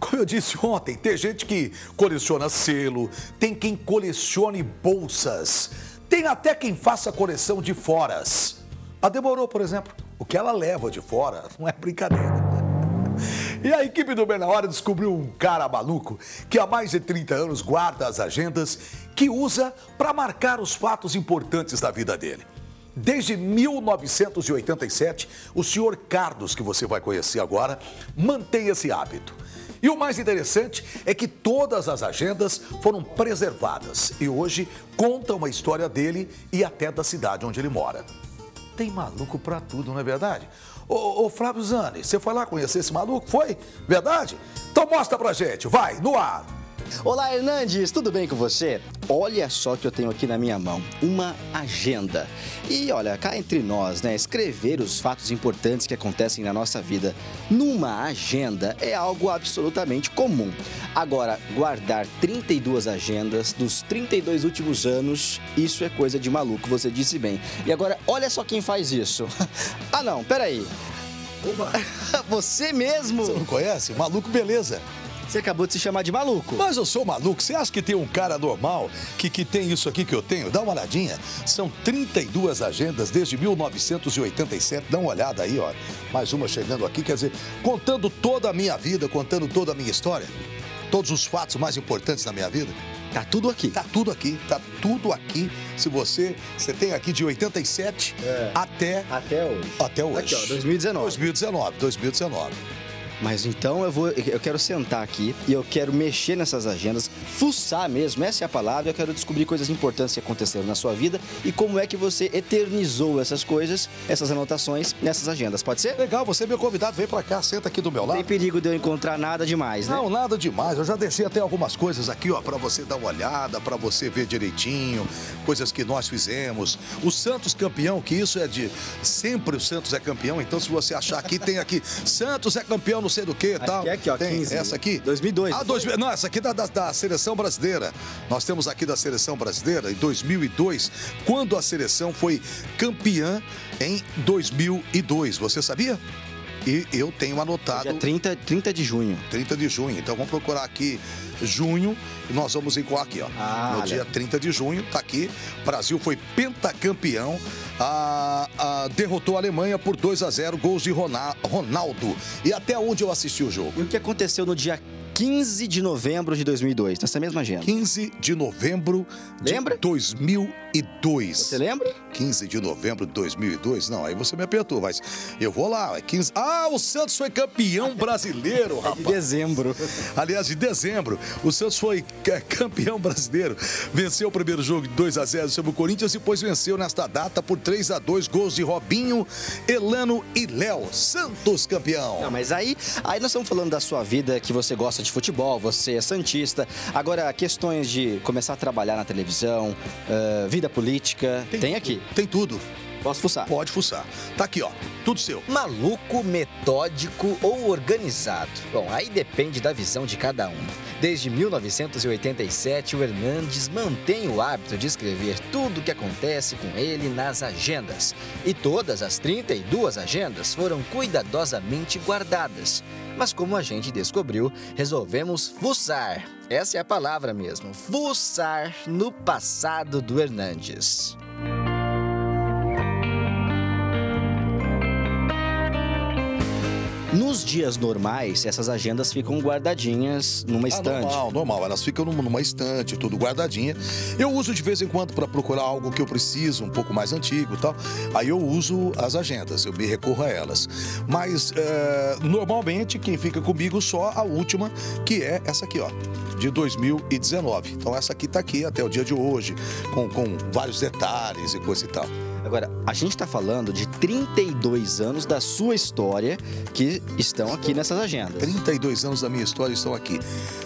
Como eu disse ontem, tem gente que coleciona selo, tem quem colecione bolsas, tem até quem faça coleção de foras. A Demorou, por exemplo, o que ela leva de fora não é brincadeira. E a equipe do Bem na Hora descobriu um cara maluco que há mais de 30 anos guarda as agendas que usa para marcar os fatos importantes da vida dele. Desde 1987, o senhor Carlos, que você vai conhecer agora, mantém esse hábito. E o mais interessante é que todas as agendas foram preservadas e hoje contam uma história dele e até da cidade onde ele mora. Tem maluco pra tudo, não é verdade? Ô, ô Flávio Zani, você foi lá conhecer esse maluco? Foi? Verdade? Então mostra pra gente, vai, no ar! Olá, Hernandes, tudo bem com você? Olha só que eu tenho aqui na minha mão, uma agenda. E olha, cá entre nós, né, escrever os fatos importantes que acontecem na nossa vida numa agenda é algo absolutamente comum. Agora, guardar 32 agendas dos 32 últimos anos, isso é coisa de maluco, você disse bem. E agora, olha só quem faz isso. ah não, peraí. Oba. Você mesmo? Você não conhece? Maluco Beleza. Você acabou de se chamar de maluco. Mas eu sou maluco. Você acha que tem um cara normal que, que tem isso aqui que eu tenho? Dá uma olhadinha. São 32 agendas desde 1987. Dá uma olhada aí, ó. Mais uma chegando aqui. Quer dizer, contando toda a minha vida, contando toda a minha história. Todos os fatos mais importantes da minha vida. Tá tudo aqui. Tá tudo aqui, tá tudo aqui. Se você, você tem aqui de 87 É. até Até hoje. até hoje. Aqui, ó, 2019. 2019, 2019. Mas então eu vou, eu quero sentar aqui e eu quero mexer nessas agendas, fuçar mesmo, essa é a palavra. Eu quero descobrir coisas importantes que aconteceram na sua vida e como é que você eternizou essas coisas, essas anotações nessas agendas. Pode ser? Legal, você é meu convidado, vem pra cá, senta aqui do meu lado. tem perigo de eu encontrar nada demais, né? Não, nada demais. Eu já deixei até algumas coisas aqui, ó, para você dar uma olhada, para você ver direitinho, coisas que nós fizemos. O Santos campeão, que isso é de sempre o Santos é campeão. Então, se você achar aqui, tem aqui Santos é campeão, não sei do que, Acho tal. que é aqui, ó, tem 15. essa aqui. 2002, Ah, 2000. Não, essa aqui da, da, da seleção brasileira. Nós temos aqui da seleção brasileira em 2002, quando a seleção foi campeã em 2002. Você sabia? E eu tenho anotado. Dia 30, 30 de junho. 30 de junho. Então vamos procurar aqui junho e nós vamos encontrar aqui, ó. Ah, no olha. dia 30 de junho, tá aqui. Brasil foi pentacampeão. Ah, ah, derrotou a Alemanha por 2 a 0 gols de Rona- Ronaldo. E até onde eu assisti o jogo? E o que aconteceu no dia 15 de novembro de 2002, nessa mesma agenda? 15 de novembro de Lembra? 2002. Você lembra? 15 de novembro de 2002? Não, aí você me apertou, mas eu vou lá. É 15... Ah, o Santos foi campeão brasileiro, De rapaz. dezembro. Aliás, de dezembro, o Santos foi é, campeão brasileiro. Venceu o primeiro jogo de 2 a 0 sobre o Corinthians e depois venceu nesta data por 3 a 2 gols de Robinho, Elano e Léo. Santos campeão. Não, mas aí, aí nós estamos falando da sua vida, que você gosta de futebol, você é santista. Agora, questões de começar a trabalhar na televisão, ah, vida política, tem, aqui. Tem tudo. Posso fuçar. Pode fuçar. Tá aqui, ó. Tudo seu. Maluco, metódico ou organizado? Bom, aí depende da visão de cada um. Desde 1987, o Hernandes mantém o hábito de escrever tudo o que acontece com ele nas agendas. E todas as 32 agendas foram cuidadosamente guardadas. Mas como a gente descobriu, resolvemos fuçar. Essa é a palavra mesmo, fuçar no passado do Hernandes. Nos dias normais, essas agendas ficam guardadinhas numa Ah, estante. normal, normal. Elas ficam numa, estante, tudo guardadinha. Eu uso de vez em quando para procurar algo que eu preciso, um pouco mais antigo e tal. Aí eu uso as agendas, eu me recorro a elas. Mas é, normalmente quem fica comigo só a última, que é essa aqui, ó, de 2019. Então essa aqui tá aqui até o dia de hoje, com, com vários detalhes e coisa e tal. Agora, a gente está falando de 32 anos da sua história que estão aqui nessas agendas. 32 anos da minha história estão aqui.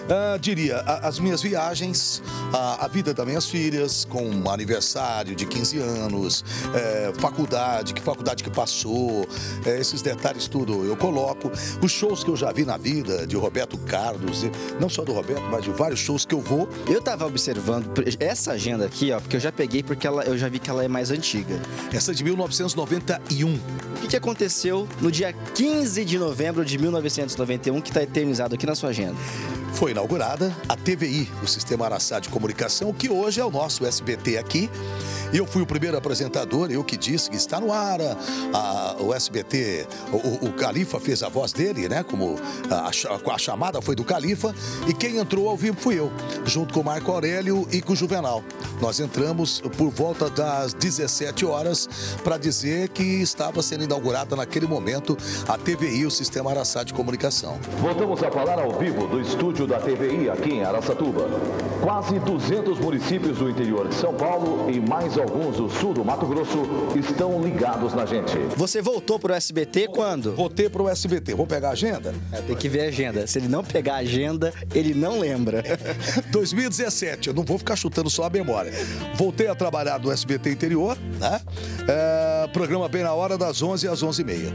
Ah, diria, a- as minhas viagens, a, a vida das minhas filhas, com aniversário de 15 anos, eh, faculdade, que faculdade que passou, eh, esses detalhes tudo eu coloco. Os shows que eu já vi na vida, de Roberto Carlos, e não só do Roberto, mas de vários shows que eu vou. Eu tava observando essa agenda aqui, ó, porque eu já peguei porque ela, eu já vi que ela é mais antiga. Essa é de 1991. O que, que aconteceu no dia 15 de novembro de 1991 que está eternizado aqui na sua agenda? Foi inaugurada a TVI, o Sistema Araçá de Comunicação, que hoje é o nosso SBT aqui. Eu fui o primeiro apresentador, eu que disse que está no ar. A, a, o SBT, o, o, Califa fez a voz dele, né? Como a, a, chamada foi do Califa. E quem entrou ao vivo fui eu, junto com o Marco Aurélio e com o Juvenal. Nós entramos por volta das 17 horas para dizer que estava sendo inaugurada naquele momento a TVI, o Sistema Araçá de Comunicação. Voltamos a falar ao vivo do estúdio da TVI aqui em Araçatuba. Quase 200 municípios do interior de São Paulo e mais alguns do sul do Mato Grosso estão ligados na gente. Você voltou pro SBT quando? Voltei pro SBT. Vou pegar a agenda? É, tem que ver a agenda. Se ele não pegar a agenda, ele não lembra. 2017, eu não vou ficar chutando só a memória. Voltei a trabalhar no SBT Interior, né? É, programa bem na hora das 11 às 11h30.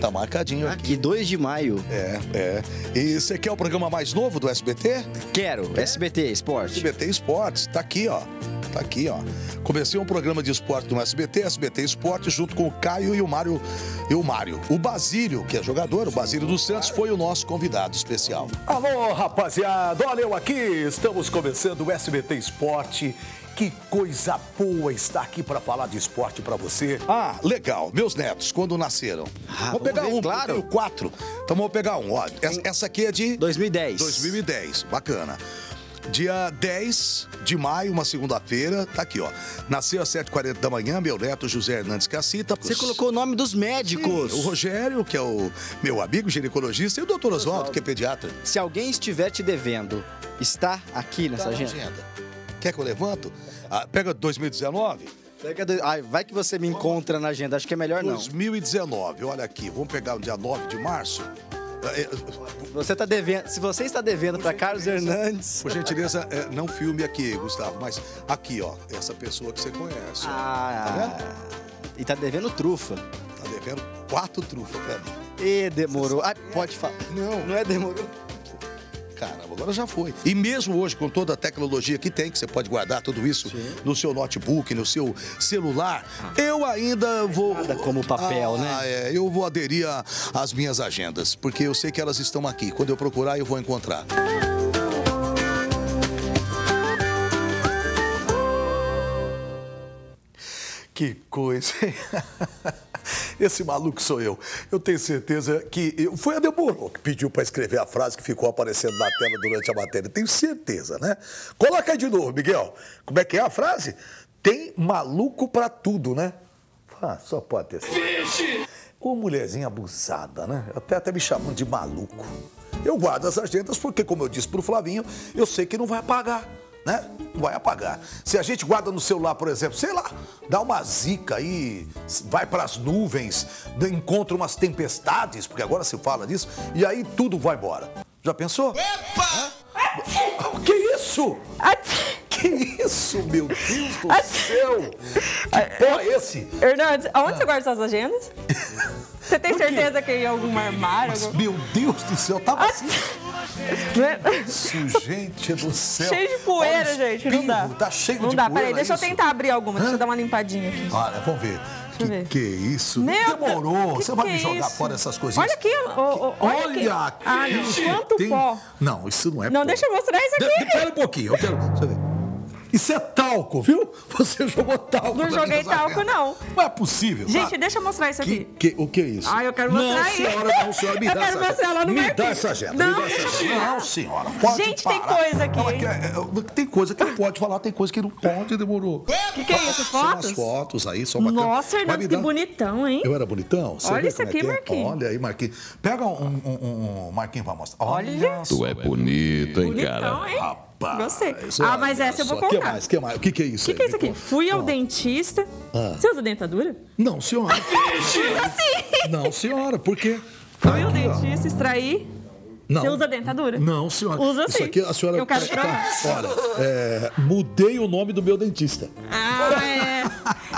Tá marcadinho aqui. Aqui, 2 de maio. É, é. E você quer o programa mais novo do SBT? Quero. É. SBT Esporte. SBT Esportes. Tá aqui, ó. Tá aqui, ó. Comecei um programa de esporte no SBT, SBT Esporte, junto com o Caio e o Mário. E o Mário. O Basílio, que é jogador, o Basílio dos Santos, foi o nosso convidado especial. Alô, rapaziada. Olha eu aqui. Estamos começando o SBT Esporte. Que coisa boa estar aqui para falar de esporte para você. Ah, legal. Meus netos, quando nasceram. Ah, vou pegar ver, um, claro. Eu tenho quatro. Então vou pegar um. Ó, essa, essa aqui é de 2010. 2010. Bacana. Dia 10 de maio, uma segunda-feira, tá aqui, ó. Nasceu às 7h40 da manhã, meu neto José Hernandes Cacita. Você colocou o nome dos médicos. Sim, o Rogério, que é o meu amigo ginecologista, e o doutor Oswaldo, que é pediatra. Se alguém estiver te devendo, está aqui nessa tá agenda. agenda. Quer que eu levanto? Ah, pega 2019. Pega do... Ai, vai que você me encontra na agenda, acho que é melhor 2019, não. 2019, olha aqui, vamos pegar o dia 9 de março. Você tá devendo, se você está devendo para Carlos Hernandes. Por gentileza, é, não filme aqui, Gustavo, mas aqui, ó, essa pessoa que você conhece. Ah, tá e tá devendo trufa. Tá devendo quatro trufas pra mim. E demorou. Ah, pode falar. Não, não é demorou. Agora já foi. E mesmo hoje, com toda a tecnologia que tem, que você pode guardar tudo isso Sim. no seu notebook, no seu celular, ah. eu ainda vou. Nada como papel, né? ah, né? É, eu vou aderir às minhas agendas, porque eu sei que elas estão aqui. Quando eu procurar, eu vou encontrar. Que coisa. Esse maluco sou eu. Eu tenho certeza que. Foi a Demorou que pediu para escrever a frase que ficou aparecendo na tela durante a matéria. Tenho certeza, né? Coloca aí de novo, Miguel. Como é que é a frase? Tem maluco para tudo, né? Ah, só pode ter sido. Ô, mulherzinha abusada, né? Até, até me chamando de maluco. Eu guardo as agendas porque, como eu disse pro Flavinho, eu sei que não vai apagar né? Vai apagar. Se a gente guarda no celular, por exemplo, sei lá, dá uma zica aí, vai para as nuvens, encontra umas tempestades, porque agora se fala disso, e aí tudo vai embora. Já pensou? Epa! O que é isso? Que isso, meu Deus do céu? Que pó é esse? Hernandes, aonde você guarda suas agendas? Você tem certeza que é em algum armário? Mas, meu Deus do céu, tava assim. Isso, gente do céu. Cheio de poeira, gente. Não dá. Tá cheio não de dá. poeira. Peraí, deixa eu tentar abrir alguma. Hã? Deixa eu dar uma limpadinha aqui. Olha, vamos ver. Que, que isso? Meu Demorou. Que Você vai me é jogar fora essas coisinhas? Olha aqui. Oh, oh, olha, olha aqui. Ah, quanto tem... pó. Não, isso não é Não, pó. deixa eu mostrar isso aqui. Espera um pouquinho. Eu quero... Deixa eu ver. Isso é talco, viu? Você jogou talco. Não joguei talco, não. Não é possível. Gente, tá? deixa eu mostrar isso aqui. Que, que, o que é isso? Ah, eu quero mostrar não, senhora, não, senhora, me eu dá quero essa mostrar lá no Me dá essa agenda. Não, me dá essa agenda. Não, senhora, pode Gente, parar. tem coisa aqui, não, hein? É, é, tem coisa que não pode falar, tem coisa que não pode, demorou. O que, que é isso, fotos? São as fotos aí, só bacana. Nossa, Hernandes, que bonitão, hein? Eu era bonitão? Você Olha isso aqui, é, é? Marquinhos. Olha aí, Marquinhos. Pega um, um, um, um Marquinhos pra mostrar. Olha. Olha. Tu é bonito, hein, bonitão, cara? Hein? Rapaz. Gostei. Ah, mas essa eu vou contar. O que mais? que mais? O que, que é isso? O que, que é isso aqui? Fui ao dentista. Ah. Você usa dentadura? Não, senhora. usa sim. Não, senhora. Por quê? Fui ao dentista, extraí. Não. Você usa dentadura? Não, senhora. Usa Isso sim. aqui a senhora. Eu quero provar. Tá, olha, é, mudei o nome do meu dentista. Ah, é.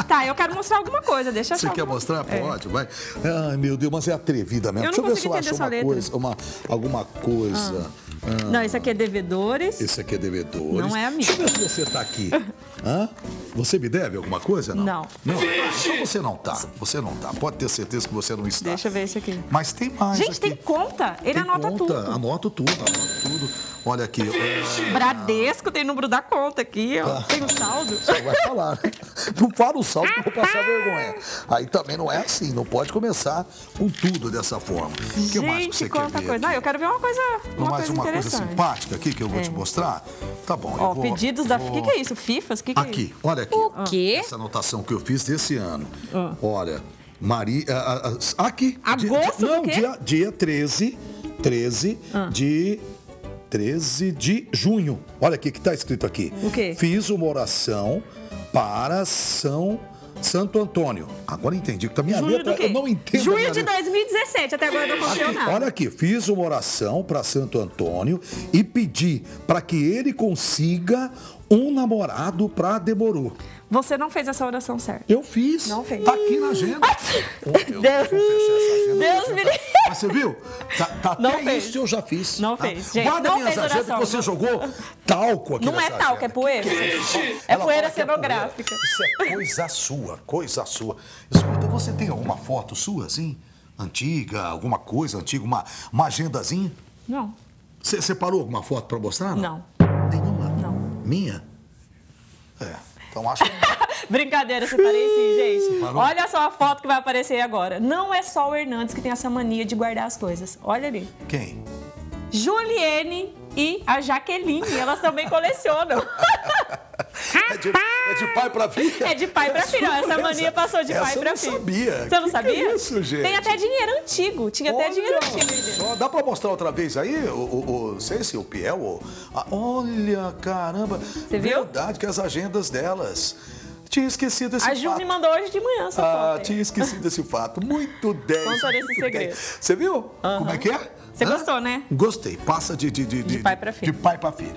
Tá, eu quero mostrar alguma coisa, deixa eu Você quer mostrar? É. Pode, vai. Ai, meu Deus, mas é atrevida mesmo. Eu Deixa eu ver se eu acho uma letra. coisa, uma, alguma coisa. Ah. Ah. Não, esse aqui é devedores. Esse aqui é devedores. Não é a minha. Deixa eu ver se você tá aqui. Hã? Você me deve alguma coisa? Não. Não. Não? Então você não tá. Você não tá. Pode ter certeza que você não está. Deixa eu ver esse aqui. Mas tem mais Gente, aqui. tem conta. Ele Tem anota conta, tudo. Anoto tudo, anoto tudo. Olha aqui. é, Bradesco tem número da conta aqui, ó. Ah. Tem o saldo. Só vai falar. né? Não fala o saldo que eu vou passar vergonha. Aí também não é assim. Não pode começar com tudo dessa forma. O que mais que você Gente, quer ver coisa. aqui? Ah, eu quero ver uma coisa, uma mais coisa uma coisa simpática aqui que eu vou te mostrar? Tá bom. Ó, vou- pedidos da... O vou- que, que é isso? Fifas? O que, que é isso? Aqui, olha aqui. O quê? Essa anotação que eu fiz desse ano. Ah. Olha, Maria. ah, ah, Aqui. Agosto dia- Não, quê? dia, dia 13. 13 Ah. de. 13 de junho. Olha aqui que está escrito aqui. O quê? Fiz uma oração para São Santo Antônio. Agora entendi que tá minha Junho letra. do quê? Eu não entendo. a Junho minha de letra. 2017, até agora não aconteceu nada. olha aqui, fiz uma oração para Santo Antônio e pedi para que ele consiga um namorado para Deboru. Você não fez essa oração certa. Eu fiz. Não fez. Tá aqui na agenda. Ô, meu, Deus- vou fechar essa agenda, Deus me livre. Mas você viu? Tá, tá Não até fez. isso eu já fiz. Não tá? fez, gente. Guarda Não minhas agendas que você jogou talco aqui Não é talco, é agenda. poeira. É? É Ela poeira que é cenográfica. Isso é coisa sua, coisa sua. Escuta, você tem alguma foto sua, assim? Antiga, alguma coisa antiga, uma, uma agendazinha? Não. Você separou alguma foto para mostrar? Não. Nenhuma? Minha? É. Então acho que. Brincadeira, separei sim, gente. Olha só a foto que vai aparecer agora. Não é só o Hernandes que tem essa mania de guardar as coisas. Olha ali. Quem? Juliene e a Jaqueline, elas também colecionam. É de, é de pai pra filha? É de pai pra filho. Essa mania passou de Essa pai não filho. sabia. Você não Que sabia? que é isso, gente? Tem até dinheiro antigo. Tinha até Olha dinheiro antigo. Só, dá pra mostrar outra vez aí? O, o, o sei se o Piel. O, ah, olha, caramba. Você viu? Verdade que as agendas delas. Tinha esquecido esse A Ju fato. me mandou hoje de manhã essa Ah, foto. tinha esquecido esse fato. Muito 10. Conta esse segredo. 10. Você viu? Como é que é? Você Hã? gostou, né? Gostei. Passa de, de, de, De pai pra filho. De pai pra filho.